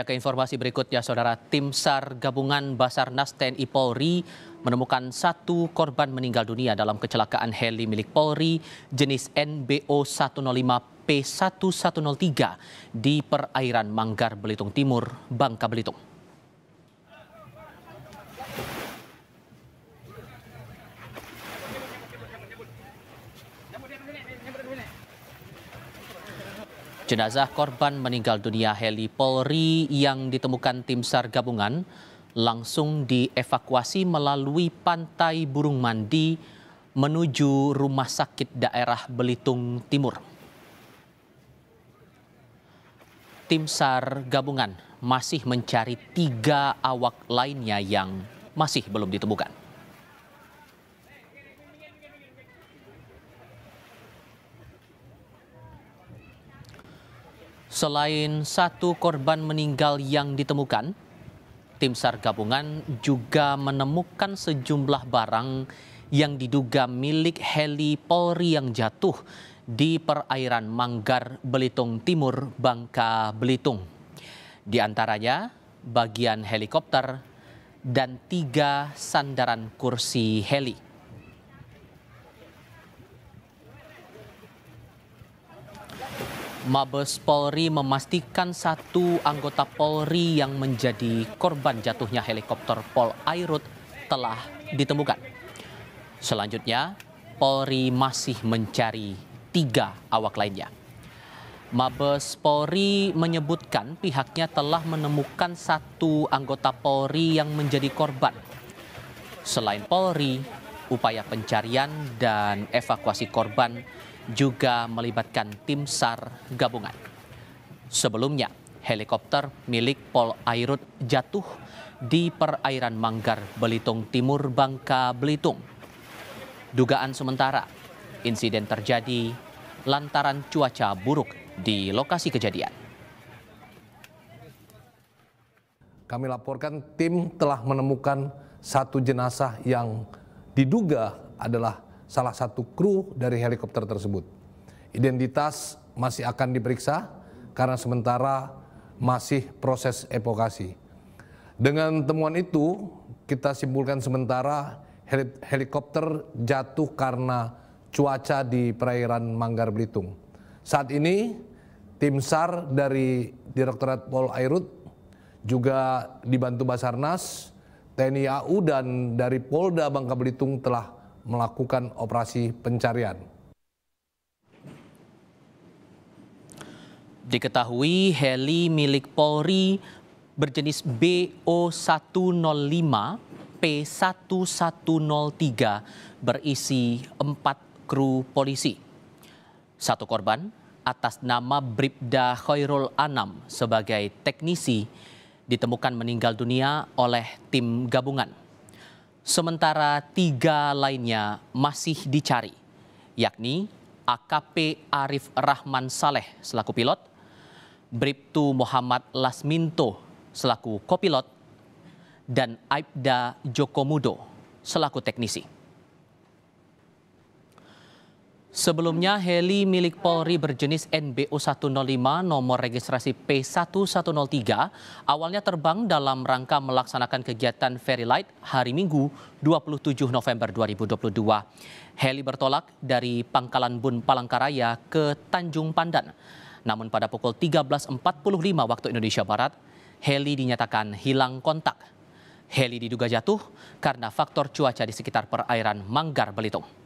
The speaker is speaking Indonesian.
Ya ke informasi berikutnya, Saudara, tim SAR gabungan Basarnas TNI Polri menemukan satu korban meninggal dunia dalam kecelakaan heli milik Polri jenis NBO 105 P1103 di perairan Manggar Belitung Timur, Bangka Belitung. Jenazah korban meninggal dunia heli Polri yang ditemukan tim SAR gabungan langsung dievakuasi melalui pantai Burung Mandi menuju rumah sakit daerah Belitung Timur. Tim SAR gabungan masih mencari tiga awak lainnya yang masih belum ditemukan. Selain satu korban meninggal yang ditemukan, tim SAR gabungan juga menemukan sejumlah barang yang diduga milik heli Polri yang jatuh di perairan Manggar Belitung Timur, Bangka Belitung. Di antaranya bagian helikopter dan tiga sandaran kursi heli. Mabes Polri memastikan satu anggota Polri yang menjadi korban jatuhnya helikopter Pol Airut telah ditemukan. Selanjutnya, Polri masih mencari tiga awak lainnya. Mabes Polri menyebutkan pihaknya telah menemukan satu anggota Polri yang menjadi korban. Selain Polri, upaya pencarian dan evakuasi korban juga melibatkan tim SAR gabungan. Sebelumnya, helikopter milik Pol Airut jatuh di perairan Manggar, Belitung Timur, Bangka, Belitung. Dugaan sementara, insiden terjadi lantaran cuaca buruk di lokasi kejadian. Kami laporkan tim telah menemukan satu jenazah yang diduga adalah salah satu kru dari helikopter tersebut. Identitas masih akan diperiksa karena sementara masih proses evakuasi. Dengan temuan itu, kita simpulkan sementara helikopter jatuh karena cuaca di perairan Manggar Belitung. Saat ini, tim SAR dari Direktorat Pol Airut juga dibantu Basarnas, TNI AU dan dari Polda Bangka Belitung telah melakukan operasi pencarian. Diketahui heli milik Polri berjenis BO105 P1103 berisi empat kru polisi. Satu korban atas nama Bribda Khairul Anam sebagai teknisi ditemukan meninggal dunia oleh tim gabungan. Sementara tiga lainnya masih dicari, yakni AKP Arif Rahman Saleh selaku pilot, Bribtu Muhammad Lasminto selaku kopilot, dan Aibda Jokomudo selaku teknisi. Sebelumnya, heli milik Polri berjenis NBU 105 nomor registrasi P1103 awalnya terbang dalam rangka melaksanakan kegiatan Ferry Light hari Minggu 27 November 2022. Heli bertolak dari Pangkalan Bun Palangkaraya ke Tanjung Pandan. Namun pada pukul 13.45 waktu Indonesia Barat, heli dinyatakan hilang kontak. Heli diduga jatuh karena faktor cuaca di sekitar perairan Manggar Belitung.